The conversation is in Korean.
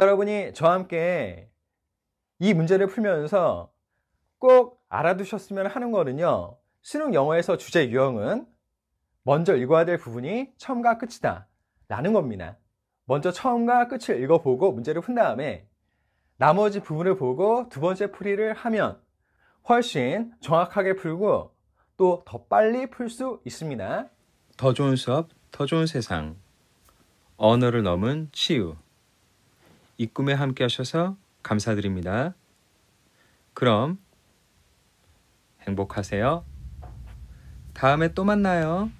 여러분이 저와 함께 이 문제를 풀면서 꼭 알아두셨으면 하는 거는요. 수능 영어에서 주제 유형은 먼저 읽어야 될 부분이 처음과 끝이다 라는 겁니다. 먼저 처음과 끝을 읽어보고 문제를 푼 다음에 나머지 부분을 보고 두 번째 풀이를 하면 훨씬 정확하게 풀고 또 더 빨리 풀 수 있습니다. 더 좋은 수업, 더 좋은 세상. 언어를 넘은 치유. 이 꿈에 함께 하셔서 감사드립니다. 그럼 행복하세요. 다음에 또 만나요.